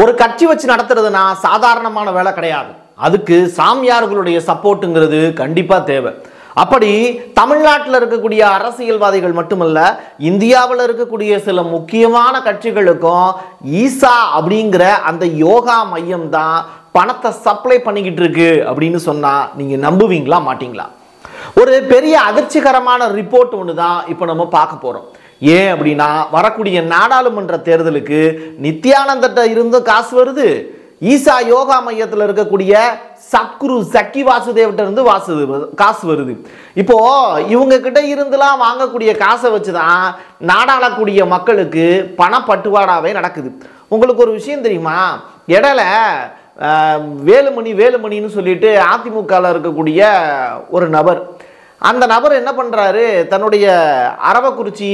ஒரு கட்சி வச்சு நடத்துறதுனா சாதாரணமான வேலை கிடையாது. அதுக்கு சாமியார்களுடைய சப்போர்ட்டுங்கிறது கண்டிப்பாக தேவை. அப்படி தமிழ்நாட்டில் இருக்கக்கூடிய அரசியல்வாதிகள் மட்டுமல்ல இந்தியாவில் இருக்கக்கூடிய சில முக்கியமான கட்சிகளுக்கும் ஈசா அப்படிங்கிற அந்த யோகா மையம் தான் பணத்தை சப்ளை பண்ணிக்கிட்டு இருக்கு அப்படின்னு சொன்னால் நீங்கள் நம்புவீங்களா மாட்டீங்களா? ஒரு பெரிய அதிர்ச்சிகரமான ரிப்போர்ட் ஒன்று தான் இப்போ நம்ம பார்க்க போகிறோம் ஏன் அப்படின்னா வரக்கூடிய நாடாளுமன்ற தேர்தலுக்கு நித்யானந்தட்ட இருந்தும் காசு வருது. ஈசா யோகா மையத்தில் இருக்கக்கூடிய சத்குரு சக்கி வாசுதேவ்கிட்ட இருந்து வாசு காசு வருது. இப்போ இவங்க கிட்ட இருந்துலாம் வாங்கக்கூடிய காசை வச்சு தான் நாடாளக்கூடிய மக்களுக்கு பணப்பட்டுவாடாவே நடக்குது. உங்களுக்கு ஒரு விஷயம் தெரியுமா? இடையில வேலுமணி வேலுமணின்னு சொல்லிட்டு அதிமுகவில் இருக்கக்கூடிய ஒரு நபர். அந்த நபர் என்ன பண்ணுறாரு தன்னுடைய அரவக்குறிச்சி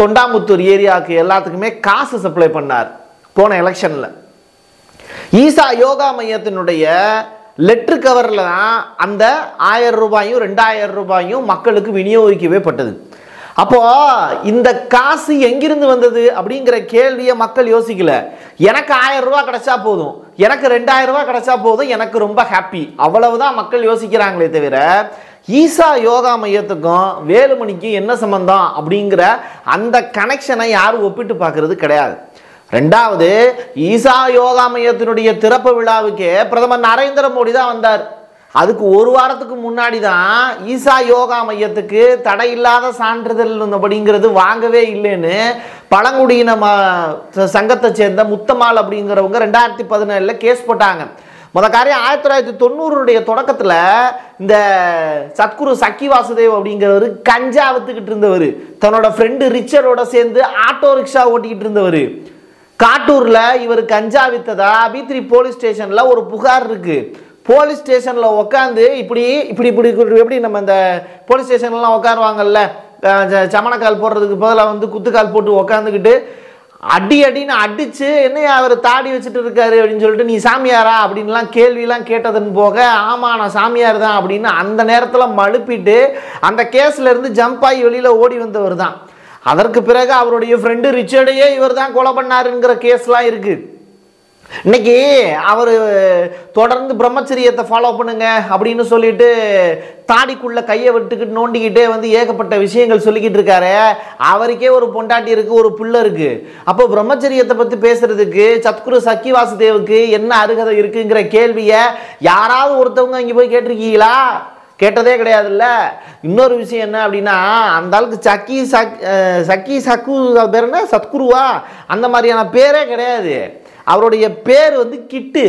தொண்டாமுத்தூர் ஏரியாவுக்கு எல்லாத்துக்குமே காசு சப்ளை பண்ணார் போன எலெக்ஷனில் ஈசா யோகா மையத்தினுடைய லெட்ரு கவரில் தான் அந்த ஆயிரம் ரூபாயும் ரெண்டாயிரம் ரூபாயும் மக்களுக்கு விநியோகிக்கவே பட்டது. அப்போ இந்த காசு எங்கிருந்து வந்தது அப்படிங்கிற கேள்வியை மக்கள் யோசிக்கல. எனக்கு ஆயிரம் ரூபாய் கிடைச்சா போதும். எனக்கு ரெண்டாயிரம் ரூபாய் கிடைச்சா போதும். எனக்கு ரொம்ப ஹாப்பி அவ்வளவுதான் மக்கள் யோசிக்கிறாங்களே தவிர ஈசா யோகா மையத்துக்கும் வேலுமணிக்கும் என்ன சம்பந்தம் அப்படிங்கிற அந்த கனெக்ஷனை யாரும் ஒப்பிட்டு பார்க்கறது கிடையாது. ரெண்டாவது ஈசா யோகா மையத்தினுடைய திறப்பு விழாவுக்கு பிரதமர் நரேந்திர மோடி தான் வந்தார். அதுக்கு ஒரு வாரத்துக்கு முன்னாடி தான் ஈசா யோகா மையத்துக்கு தடை இல்லாத சான்றிதழ் அப்படிங்கிறது வாங்கவே இல்லைன்னு பழங்குடியின ம- சங்கத்தை சேர்ந்த முத்தமால் அப்படிங்கிறவங்க ரெண்டாயிரத்தி பதினேழில் கேஸ் போட்டாங்க. மொதல் காரியம் ஆயிரத்தி தொள்ளாயிரத்தி தொண்ணூறுடைய தொடக்கத்தில் இந்த சத்குரு சக்கி வாசுதேவ் அப்படிங்கிறவர் கஞ்சா வித்துக்கிட்டு இருந்தவர். தன்னோட ஃப்ரெண்டு ரிச்சர்டோட சேர்ந்து ஆட்டோ ரிக்ஷா ஓட்டிக்கிட்டு இருந்தவர். காட்டூரில் இவர் கஞ்சா வித்ததா? பீத்ரி போலீஸ் ஸ்டேஷனில் ஒரு புகார் இருக்குது போலீஸ் ஸ்டேஷனில் உட்காந்து இப்படி இப்படி இப்படி எப்படி நம்ம இந்த போலீஸ் ஸ்டேஷன்லாம் உட்காருவாங்கல்ல சமணக்கால் போடுறதுக்கு பதிலாக வந்து குத்துக்கால் போட்டு உட்காந்துக்கிட்டு அடி அடின்னு அடித்து என்ன அவர் தாடி வச்சுட்டு இருக்காரு அப்படின்னு சொல்லிட்டு நீ சாமியாரா? அப்படின்லாம் கேள்விலாம் கேட்டதன் போக ஆமா நான் சாமியார் தான் அப்படின்னு அந்த நேரத்தில் மழுப்பிட்டு அந்த கேஸ்லேருந்து ஜம்ப் ஆகி வெளியில் ஓடி வந்தவர் தான் அதற்கு பிறகு அவருடைய ஃப்ரெண்டு ரிச்சர்டையே இவர் தான் கொலை பண்ணாருங்கிற கேஸ்லாம் இருக்குது இன்னைக்கு அவர் தொடர்ந்து பிரம்மச்சரியத்தை ஃபாலோ பண்ணுங்க அப்படின்னு சொல்லிட்டு தாடிக்குள்ள கையை விட்டுக்கிட்டு நோண்டிக்கிட்டே வந்து ஏகப்பட்ட விஷயங்கள் சொல்லிக்கிட்டு இருக்காரு. அவருக்கே ஒரு பொண்டாட்டி இருக்கு ஒரு புள்ள இருக்கு. அப்போ பிரம்மச்சரியத்தை பத்தி பேசுறதுக்கு சத்குரு சக்கி வாசுதேவுக்கு என்ன அருகதை இருக்குங்கிற கேள்வியை யாராவது ஒருத்தவங்க இங்க போய் கேட்டிருக்கீங்களா? கேட்டதே கிடையாதுல்ல. இன்னொரு விஷயம் என்ன அப்படின்னா அந்த ஆளுக்கு சக்கி சக் சக்கி சக்கு பேர் என்ன? சத்குருவா? அந்த மாதிரியான பேரே கிடையாது. அவருடைய பேர் வந்து கிட்டு.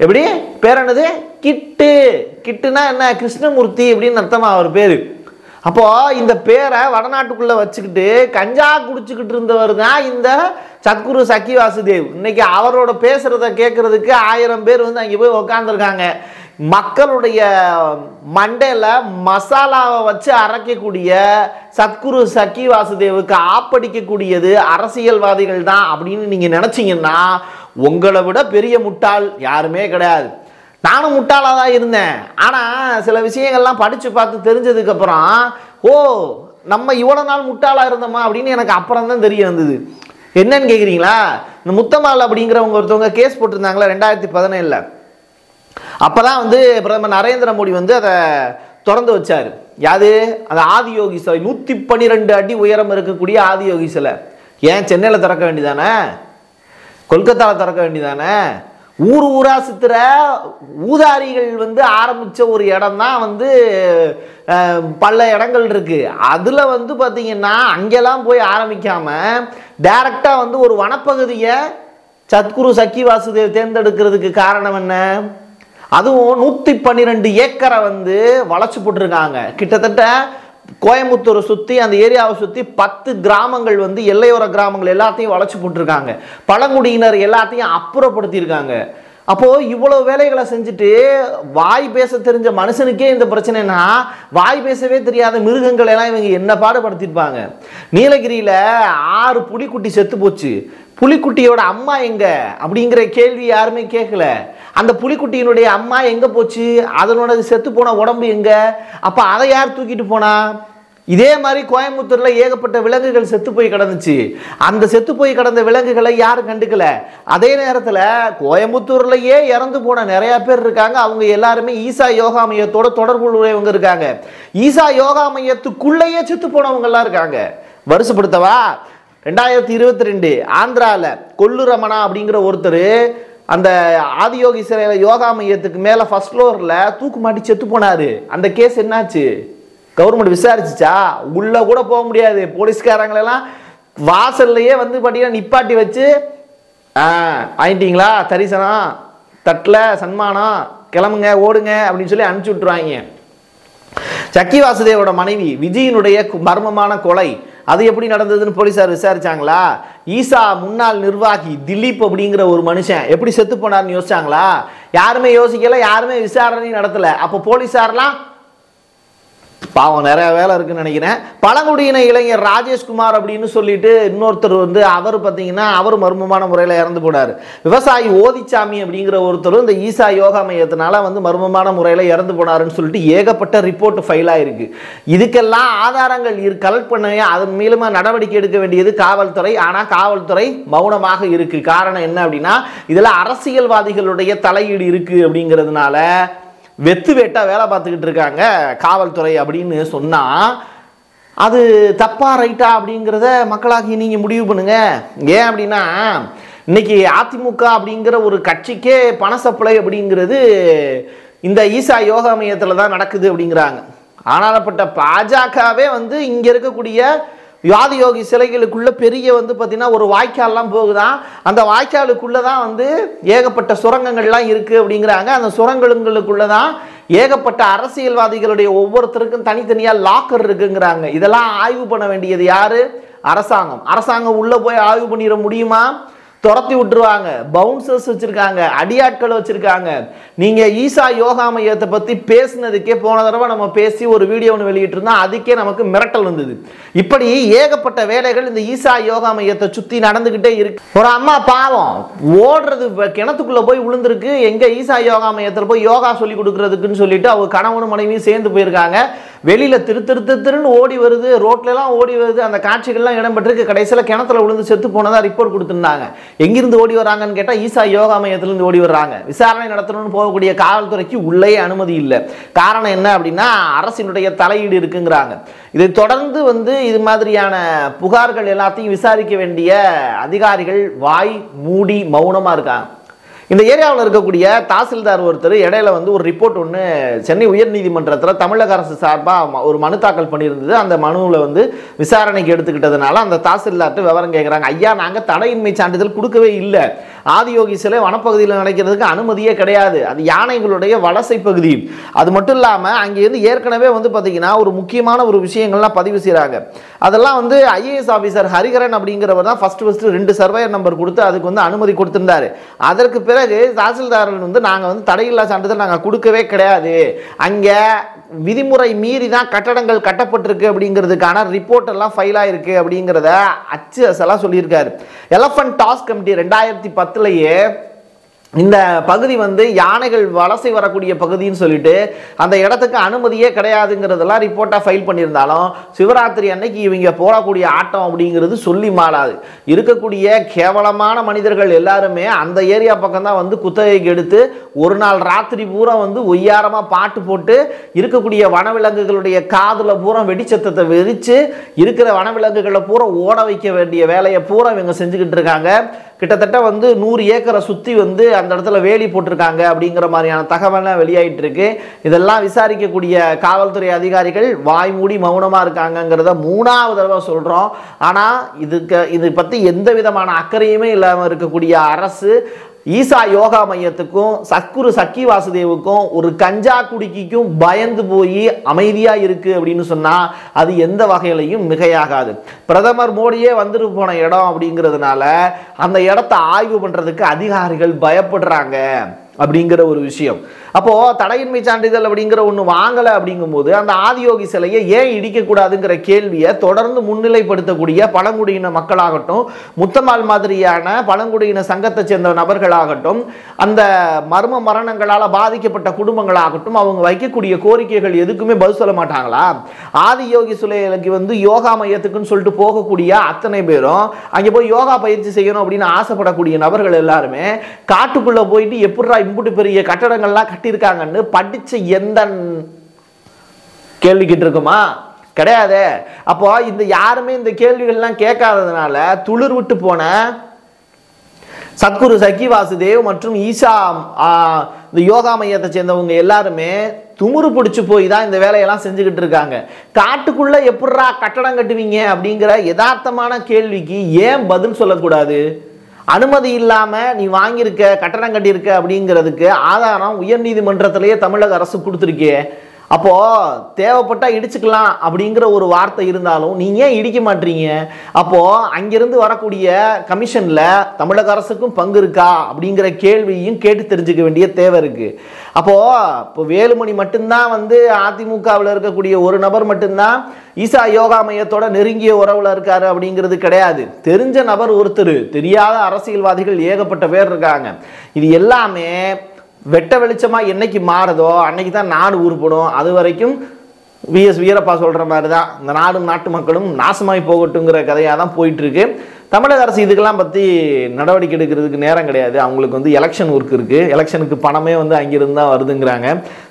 எப்படி? பேர் என்னது கிட்டு. கிட்டுனா என்ன? கிருஷ்ணமூர்த்தி அப்படின்னு அர்த்தமா அவர் பேர். அப்போது இந்த பேரை வடநாட்டுக்குள்ளே வச்சுக்கிட்டு கஞ்சா குடிச்சுக்கிட்டு இருந்தவர் தான் இந்த சத்குரு சக்கி வாசுதேவ். இன்னைக்கு அவரோட பேசுகிறத கேட்குறதுக்கு ஆயிரம் பேர் வந்து அங்கே போய் உக்காந்துருக்காங்க. மக்களுடைய மண்டையில் மசாலாவை வச்சு அரைக்கக்கூடிய சத்குரு சக்கி வாசுதேவுக்கு ஆப்படிக்கக்கூடியது அரசியல்வாதிகள் தான் அப்படின்னு நீங்கள் நினச்சிங்கன்னா உங்களை விட பெரிய முட்டாள் யாருமே கிடையாது. நானும் முட்டாளாக தான் இருந்தேன். ஆனால் சில விஷயங்கள்லாம் படித்து பார்த்து தெரிஞ்சதுக்கப்புறம் ஓ நம்ம இவ்வளோ நாள் முட்டாளாக இருந்தோமா அப்படின்னு எனக்கு அப்புறம் தான் தெரிய வந்தது. என்னன்னு கேட்குறீங்களா இந்த முத்தமால் அப்படிங்கிறவங்க ஒருத்தவங்க கேஸ் போட்டிருந்தாங்களா ரெண்டாயிரத்தி பதினேழில். அப்போ தான் வந்து பிரதமர் நரேந்திர மோடி வந்து அதை திறந்து வச்சார். யாது அந்த ஆதியோகி சிலை நூற்றி பன்னிரெண்டு அடி உயரம் இருக்கக்கூடிய ஆதியோகி சிலை. ஏன்? சென்னையில் திறக்க வேண்டியதானே? கொல்கத்தாவில் திறக்க வேண்டியதானே? ஊர் ஊரா சுத்துற ஊதாரிகள் வந்து ஆரம்பித்த ஒரு இடம் தான் வந்து பல இடங்கள் இருக்குது அதில் வந்து பார்த்திங்கன்னா அங்கெல்லாம் போய் ஆரம்பிக்காமல் டைரக்டா வந்து ஒரு வனப்பகுதியை சத்குரு சக்கி வாசுதேவ் தேர்ந்தெடுக்கிறதுக்கு காரணம் என்ன? அதுவும் நூற்றி பன்னிரெண்டு ஏக்கரை வந்து வளைச்சு போட்டிருக்காங்க. கிட்டத்தட்ட கோயம்புத்தூரை சுற்றி அந்த ஏரியாவை சுற்றி பத்து கிராமங்கள் வந்து எல்லையோர கிராமங்கள் எல்லாத்தையும் வளைச்சு போட்டிருக்காங்க. பழங்குடியினர் எல்லாத்தையும் அப்புறப்படுத்தியிருக்காங்க. அப்போது இவ்வளோ வேலைகளை செஞ்சுட்டு வாய் பேச தெரிஞ்ச மனுஷனுக்கே இந்த பிரச்சனைனா வாய் பேசவே தெரியாத மிருகங்கள் எல்லாம் இவங்க என்ன பாடுபடுத்திருப்பாங்க நீலகிரியில் ஆறு புலிக்குட்டி செத்து போச்சு. புலிக்குட்டியோட அம்மா எங்கே? அப்படிங்கிற கேள்வி யாருமே கேட்கல. அந்த புலிக்குட்டியினுடைய அம்மா எங்கே போச்சு? அதனோட செத்து போன உடம்பு எங்கே? அப்போ அதை யார் தூக்கிட்டு போனா? இதே மாதிரி கோயம்புத்தூரில் ஏகப்பட்ட விலங்குகள் செத்து போய் கிடந்துச்சு. அந்த செத்து போய் கிடந்த விலங்குகளை யாரும் கண்டுக்கல. அதே நேரத்தில் கோயம்புத்தூர்லயே இறந்து போன நிறையா பேர் இருக்காங்க. அவங்க எல்லாருமே ஈசா யோகா மையத்தோட தொடர்பு உடையவங்க இருக்காங்க. ஈசா யோகா மையத்துக்குள்ளேயே செத்து போனவங்கெல்லாம் இருக்காங்க. வருஷப்படுத்தவா? ரெண்டாயிரத்தி இருபத்தி ரெண்டு ஆந்திராவில் கொல்லு ரமணா அப்படிங்கிற ஒருத்தர் அந்த ஆதியோகி சிறையில் யோகா மையத்துக்கு மேலே ஃபஸ்ட் ஃப்ளோரில் தூக்கு மாட்டி செத்து போனாரு. அந்த கேஸ் என்னாச்சு? கவர்மெண்ட் விசாரிச்சுச்சா? உள்ளே கூட போக முடியாது. போலீஸ்காரங்களெல்லாம் வாசல்லையே வந்து பார்த்தீங்கன்னா நிப்பாட்டி வச்சு ஆ தரிசனம் தட்டில் சன்மானம் கிளம்புங்க ஓடுங்க அப்படின்னு சொல்லி அனுப்பிச்சி விட்டுருவாங்க. சக்கி வாசுதேவோட மனைவி விஜயினுடைய மர்மமான கொலை அது எப்படி நடந்ததுன்னு போலீஸார் விசாரிச்சாங்களா? ஈசா முன்னாள் நிர்வாகி திலீப் அப்படிங்கிற ஒரு மனுஷன் எப்படி செத்து போனார்னு யோசிச்சாங்களா? யாருமே யோசிக்கல யாருமே விசாரணை நடத்தலை. அப்போ போலீஸார்லாம் பாவம் நிறைய வேலை இருக்குன்னு நினைக்கிறேன். பழங்குடியின இளைஞர் ராஜேஷ்குமார் அப்படின்னு சொல்லிட்டு இன்னொருத்தர் வந்து அவர் பார்த்தீங்கன்னா அவர் மர்மமான முறையில் இறந்து போனார். விவசாயி ஓதிச்சாமி அப்படிங்கிற ஒருத்தர் இந்த ஈசா யோகா மையத்தினால வந்து மர்மமான முறையில் இறந்து போனாருன்னு சொல்லிட்டு ஏகப்பட்ட ரிப்போர்ட் ஃபைல் ஆயிருக்கு. இதுக்கெல்லாம் ஆதாரங்கள் இரு கலெக்ட் பண்ண அதன் மூலமா நடவடிக்கை எடுக்க வேண்டியது காவல்துறை. ஆனால் காவல்துறை மௌனமாக இருக்கு. காரணம் என்ன அப்படின்னா இதில் அரசியல்வாதிகளுடைய தலையீடு இருக்கு அப்படிங்கிறதுனால வெத்து வேட்டா வேலை பார்த்துக்கிட்டு இருக்காங்க காவல்துறை அப்படின்னு சொன்னால் அது தப்பா ரைட்டா அப்படிங்கிறத மக்களாகி நீங்கள் முடிவு பண்ணுங்க. ஏன் அப்படின்னா இன்னைக்கு அதிமுக அப்படிங்கிற ஒரு கட்சிக்கே பண சப்ளை அப்படிங்கிறது இந்த ஈசா யோகா மையத்தில் தான் நடக்குது அப்படிங்கிறாங்க. ஆனாலப்பட்ட பாஜகவே வந்து இங்கே இருக்கக்கூடிய யாதயோகி சிலைகளுக்குள்ளே சிலைகளுக்குள்ள பெரிய வந்து பார்த்தீங்கன்னா ஒரு வாய்க்கால்லாம் போகுதான் அந்த வாய்க்காலுக்குள்ள தான் வந்து ஏகப்பட்ட சுரங்கங்கள்லாம் இருக்குது அப்படிங்கிறாங்க. அந்த சுரங்கங்களுக்குள்ளே தான் ஏகப்பட்ட அரசியல்வாதிகளுடைய ஒவ்வொருத்தருக்கும் தனித்தனியாக லாக்கர் இருக்குங்கிறாங்க. இதெல்லாம் ஆய்வு பண்ண வேண்டியது யார்? அரசாங்கம். அரசாங்கம் உள்ளே போய் ஆய்வு பண்ணிட முடியுமா? துரத்தி விட்டுருவாங்க. பவுன்சர்ஸ் வச்சுருக்காங்க அடியாட்கள் வச்சுருக்காங்க. நீங்கள் ஈசா யோகா மையத்தை பற்றி பேசுனதுக்கே போன தடவை நம்ம பேசி ஒரு வீடியோ ஒன்று வெளியிட்டிருந்தோம். அதுக்கே நமக்கு மிரட்டல் வந்தது. இப்படி ஏகப்பட்ட வேலைகள் இந்த ஈசா யோகா மையத்தை சுற்றி நடந்துக்கிட்டே இருக்கு. ஒரு அம்மா பாவம் ஓடுறது கிணத்துக்குள்ளே போய் விழுந்திருக்கு எங்கே ஈசா யோகா மையத்தில் போய் யோகா சொல்லி கொடுக்குறதுக்குன்னு சொல்லிட்டு அவங்க கணவனும் மனைவியும் சேர்ந்து போயிருக்காங்க. வெளியில் திரு திரு திரு திருன்னு ஓடி வருது. ரோட்லலாம் ஓடி வருது. அந்த காட்சிகள்லாம் இடம்பெற்றிருக்கு. கடைசியில் கிணத்துல விழுந்து செத்து போனதாக ரிப்போர்ட் கொடுத்துருந்தாங்க. எங்கிருந்து ஓடி வராங்கன்னு கேட்டால் ஈசா யோகா மையத்திலிருந்து ஓடி வர்றாங்க. விசாரணை நடத்தணும்னு போகக்கூடிய காவல்துறைக்கு உள்ளே அனுமதி இல்லை. காரணம் என்ன அப்படின்னா அரசினுடைய தலையீடு இருக்குங்கிறாங்க. இதை தொடர்ந்து வந்து இது மாதிரியான புகார்கள் எல்லாத்தையும் விசாரிக்க வேண்டிய அதிகாரிகள் வாய் மூடி மௌனமாக இருக்காங்க. இந்த ஏரியாவில் இருக்கக்கூடிய தாசில்தார் ஒருத்தர் இடையில வந்து ஒரு ரிப்போர்ட் ஒன்று சென்னை உயர்நீதிமன்றத்தில் தமிழக அரசு சார்பாக ஒரு மனு தாக்கல் பண்ணியிருந்தது. அந்த மனுவில் வந்து விசாரணைக்கு எடுத்துக்கிட்டதுனால அந்த தாசில்தார்ட்டு விவரம் கேட்குறாங்க ஐயா நாங்கள் தடையின்மை சான்றிதழ் கொடுக்கவே இல்லை. ஆதியோகி சிலை வனப்பகுதியில் நடக்கிறதுக்கு அனுமதியே கிடையாது. அது யானைகளுடைய வலசை பகுதி. அது மட்டும் இல்லாமல் அங்கேருந்து ஏற்கனவே வந்து பார்த்தீங்கன்னா ஒரு முக்கியமான ஒரு விஷயங்கள்லாம் பதிவு செய்கிறாங்க அதெல்லாம் வந்து ஐஏஎஸ் ஆஃபீஸர் ஹரிகரன் அப்படிங்கிறவர் தான் ஃபர்ஸ்ட் ஃபஸ்ட்டு ரெண்டு சர்வேயர் நம்பர் கொடுத்து அதுக்கு வந்து அனுமதி கொடுத்துருந்தாரு. அதற்கு பிறகு தாசில்தாரர்கள் வந்து நாங்கள் வந்து தடையில்லா சான்றிதழ் நாங்கள் கொடுக்கவே கிடையாது. அங்கே விதிமுறை மீறி தான் கட்டடங்கள் கட்டப்பட்டிருக்கு அப்படிங்கிறதுக்கான ரிப்போர்ட் எல்லாம் ஃபைல் ஆயிருக்கு அப்படிங்கிறத அச்சு அசலாக சொல்லியிருக்காரு. எலஃபண்ட் டாஸ்க் கமிட்டி ரெண்டாயிரத்தி பத்துலேயே இந்த பகுதி வந்து யானைகள் வலசை வரக்கூடிய பகுதின்னு சொல்லிட்டு அந்த இடத்துக்கு அனுமதியே கிடையாதுங்கிறதெல்லாம் ரிப்போர்ட்டாக ஃபைல் பண்ணியிருந்தாலும் சிவராத்திரி அன்னைக்கு இவங்க போடக்கூடிய ஆட்டம் அப்படிங்கிறது சொல்லி மாறாது. இருக்கக்கூடிய கேவலமான மனிதர்கள் எல்லாருமே அந்த ஏரியா பக்கம் தான் வந்து குத்தகைக்கு எடுத்து ஒரு நாள் ராத்திரி பூரா வந்து ஒய்யாரமாக பாட்டு போட்டு இருக்கக்கூடிய வனவிலங்குகளுடைய காதில் பூரா வெடிச்சத்தத்தை வெறிச்சு இருக்கிற வனவிலங்குகளை பூரா ஓட வைக்க வேண்டிய வேலையை பூரா இவங்க செஞ்சுக்கிட்டு இருக்காங்க. கிட்டத்தட்ட வந்து நூறு ஏக்கரை சுற்றி வந்து அந்த இடத்துல வேலி போட்டிருக்காங்க அப்படிங்கிற மாதிரியான தகவலாம் வெளியாயிட்டு இருக்கு இதெல்லாம் விசாரிக்கக்கூடிய காவல்துறை அதிகாரிகள் வாய் மூடி மௌனமாக இருக்காங்கங்கிறத மூணாவது தடவை சொல்கிறோம் ஆனால் இதுக்கு இது பற்றி எந்த விதமான அக்கறையுமே இல்லாமல் இருக்கக்கூடிய அரசு ஈசா யோகா மையத்துக்கும் சக்குரு சக்கி வாசுதேவுக்கும் ஒரு கஞ்சா குடிக்கிக்கும் பயந்து போய் அமைதியா இருக்கு அப்படின்னு சொன்னா அது எந்த வகையிலையும் மிகையாகாது. பிரதமர் மோடியே வந்துட்டு போன இடம் அப்படிங்கிறதுனால அந்த இடத்த ஆய்வு பண்றதுக்கு அதிகாரிகள் பயப்படுறாங்க அப்படிங்கிற ஒரு விஷயம். அப்போ தடையின்மை சான்றிதழ் அப்படிங்கிற ஒன்று வாங்கலை அப்படிங்கும்போது அந்த ஆதியோகி சிலையை ஏன் இடிக்கக்கூடாதுங்கிற கேள்வியை தொடர்ந்து முன்னிலைப்படுத்தக்கூடிய பழங்குடியின மக்களாகட்டும் முத்தம்மாள் மாதிரியான பழங்குடியின சங்கத்தை சேர்ந்த நபர்களாகட்டும் அந்த மர்ம மரணங்களால் பாதிக்கப்பட்ட குடும்பங்களாகட்டும் அவங்க வைக்கக்கூடிய கோரிக்கைகள் எதுக்குமே பதில் சொல்ல மாட்டாங்களா? ஆதியோகி சிலைகளுக்கு வந்து யோகா மையத்துக்குன்னு சொல்லிட்டு போகக்கூடிய அத்தனை பேரும் அங்கே போய் யோகா பயிற்சி செய்யணும் அப்படின்னு ஆசைப்படக்கூடிய நபர்கள் எல்லாருமே காட்டுக்குள்ளே போயிட்டு எப்படா இம்புட்டு பெரிய கட்டடங்கள்லாம் கட்டியிருக்காங்கன்னு படித்த எந்த கேள்விக்கிட்டு இருக்குமா? கிடையாதே. அப்போ இந்த யாருமே இந்த கேள்விகள்லாம் கேட்காததுனால துளிர் விட்டு போன சத்குரு சக்கி வாசுதேவ் மற்றும் ஈஷா இந்த யோகா மையத்தை சேர்ந்தவங்க எல்லாருமே துமுறு பிடிச்சி போய் தான் இந்த வேலையெல்லாம் செஞ்சுக்கிட்டு இருக்காங்க. காட்டுக்குள்ளே எப்பட்றா கட்டடம் கட்டுவீங்க அப்படிங்கிற யதார்த்தமான கேள்விக்கு ஏன் பதில் சொல்லக்கூடாது? அனுமதி இல்லாமல் நீ வாங்கியிருக்க கட்டணம் கட்டியிருக்க அப்படிங்கிறதுக்கு ஆதாரம் உயர்நீதிமன்றத்திலேயே தமிழக அரசு கொடுத்துருக்கே. அப்போது தேவைப்பட்டால் இடிச்சுக்கலாம் அப்படிங்கிற ஒரு வார்த்தை இருந்தாலும் நீங்கள் ஏன் இடிக்க மாட்டீங்க? அப்போது அங்கிருந்து வரக்கூடிய கமிஷனில் தமிழக அரசுக்கும் பங்கு இருக்கா? அப்படிங்கிற கேள்வியும் கேட்டு தெரிஞ்சுக்க வேண்டிய தேவை இருக்குது அப்போது இப்போ வேலுமணி மட்டும்தான் வந்து அதிமுகவில் இருக்கக்கூடிய ஒரு நபர் மட்டும்தான் ஈசா யோகா மையத்தோட நெருங்கிய உறவில் இருக்காரு அப்படிங்கிறது கிடையாது. தெரிஞ்ச நபர் ஒருத்தர். தெரியாத அரசியல்வாதிகள் ஏகப்பட்ட பேர் இருக்காங்க. இது எல்லாமே வெட்ட வெளிச்சமாக என்னைக்கு மாறுதோ அன்னைக்கு தான் நாடு உருப்படும். அது வரைக்கும் விஎஸ் வீரப்பா சொல்கிற மாதிரி தான் இந்த நாடும் நாட்டு மக்களும் நாசமாய் போகட்டுங்கிற கதையாக தான் போயிட்டுருக்கு தமிழக அரசு இதுக்கெல்லாம் பற்றி நடவடிக்கை எடுக்கிறதுக்கு நேரம் கிடையாது. அவங்களுக்கு வந்து எலெக்ஷன் ஒர்க் இருக்குது எலெக்ஷனுக்கு பணமே வந்து அங்கேருந்து தான் வருதுங்கிறாங்க.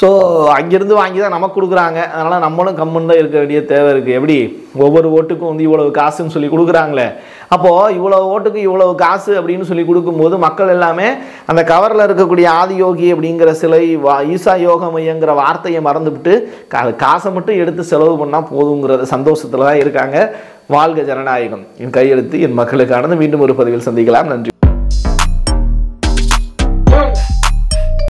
ஸோ அங்கேருந்து வாங்கி தான் நமக்கு கொடுக்குறாங்க. அதனால் நம்மளும் கம்முன்னு தான் இருக்க வேண்டிய தேவை இருக்குது எப்படி? ஒவ்வொரு ஓட்டுக்கும் வந்து இவ்வளவு காசுன்னு சொல்லி கொடுக்குறாங்களே. அப்போது இவ்வளோ ஓட்டுக்கு இவ்வளவு காசு அப்படின்னு சொல்லி கொடுக்கும்போது மக்கள் எல்லாமே அந்த கவரில் இருக்கக்கூடிய ஆதியோகி அப்படிங்கிற சிலை வா ஈசா யோக மையங்கிற வார்த்தையை மறந்துவிட்டு கா- காசை மட்டும் எடுத்து செலவு பண்ணால் போதுங்கிற சந்தோஷத்தில் தான் இருக்காங்க. வாழ்க ஜனநாயகம். என் கையெழுத்து என் மக்களுக்கானது மீண்டும் ஒரு பதிவில் சந்திக்கலாம். நன்றி.